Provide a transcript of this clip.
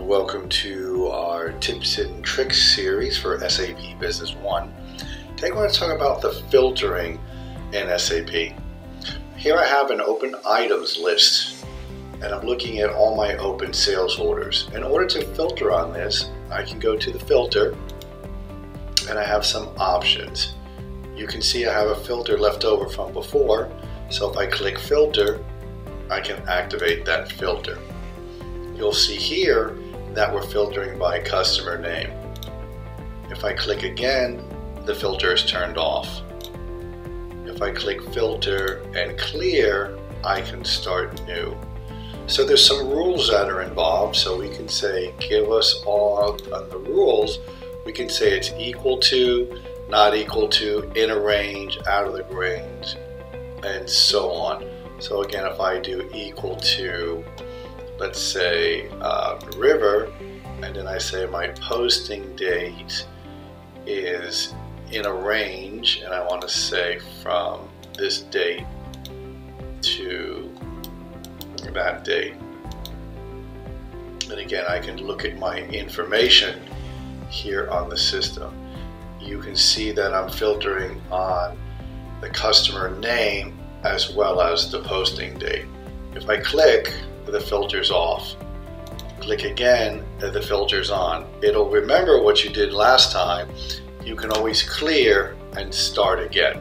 welcome to our tips and tricks series for SAP Business One. Today we're going to talk about the filtering in SAP. Here I have an open items list and I'm looking at all my open sales orders. In order to filter on this, I can go to the filter and I have some options. You can see I have a filter left over from before, so if I click filter, I can activate that filter. You'll see here that we're filtering by customer name. If I click again, the filter is turned off. If I click filter and clear, I can start new. So there's some rules that are involved. So we can say, give us all on the rules. We can say it's equal to, not equal to, in a range, out of the range, and so on. So again, if I do equal to, let's say uh, river, and then I say my posting date is in a range, and I want to say from this date to that date. And again, I can look at my information here on the system. You can see that I'm filtering on the customer name as well as the posting date. If I click, the filter's off. Click again, uh, the filter's on. It'll remember what you did last time. You can always clear and start again.